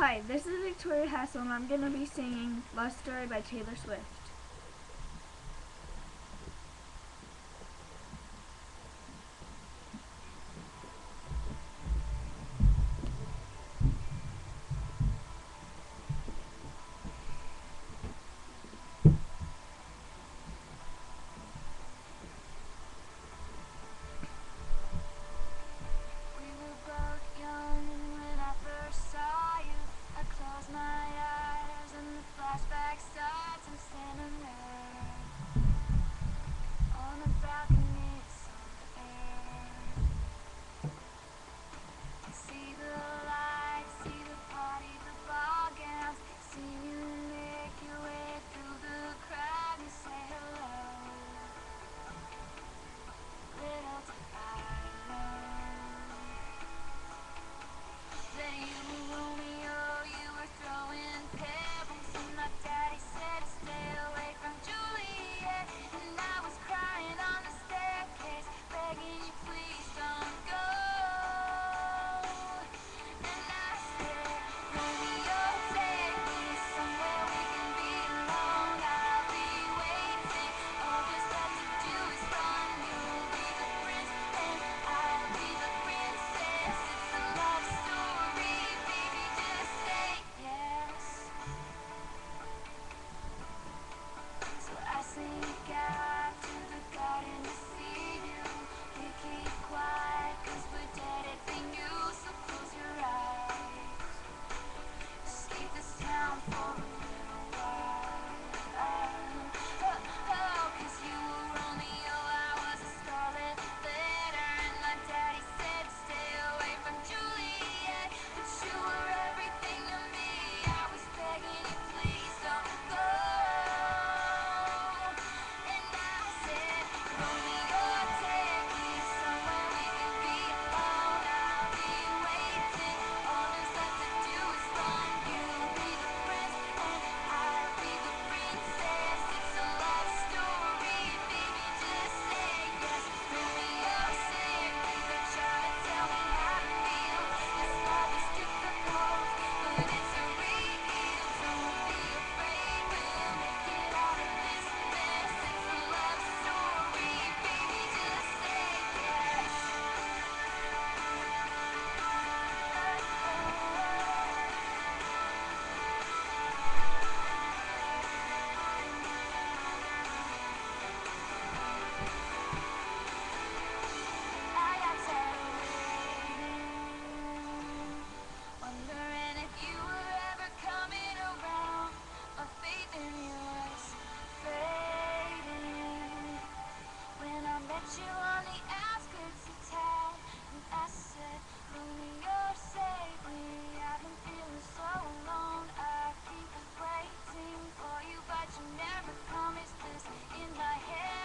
Hi, this is Victoria Hassel and I'm going to be singing Love Story by Taylor Swift. back never promised this in my head.